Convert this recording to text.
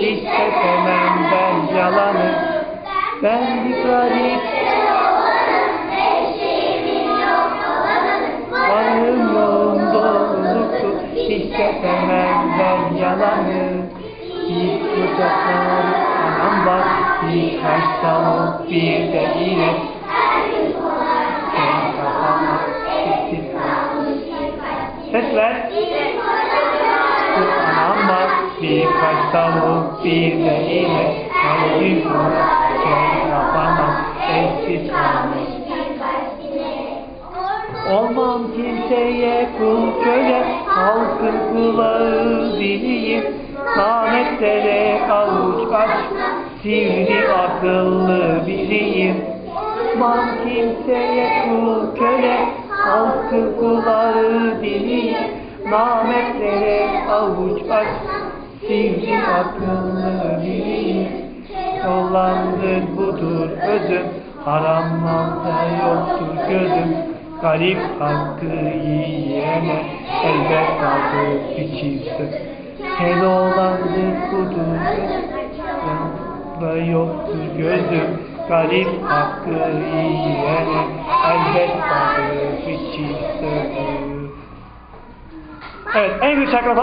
Hiç ben yalanı Ben bir garip Varım yoğum doluluktu Hiç sevmem ben yalanı Bir kucaklar anam var Bir kaştan bir de iğne Ses ver. Anam var. Bir kaç tavuk bir de inek Her gün sonra Sen kafana sessiz kal Olmam kimseye kul köle, halkın kulağı diliyim. Sametlere avuç aç, sivri akıllı biriyim. Olmam kimseye kul köle, halkın kulağı diliyim. Nametlere avuç aç, sivri akıllı biriyim. Yollandır budur özüm, haram malda yoktur gözüm. Garip hakkı yiyene elbet tadı biçilsin. Hele olandır budur da yoktur gözüm. Garip hakkı yiyene elbet tadı biçilsin. Evet en güzel şarkı